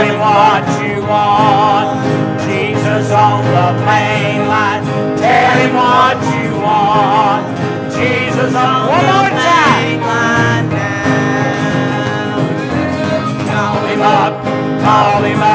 really what you want. Jesus on the main line, tell him what you want. Jesus on One the more main line now. Call him up, call him up.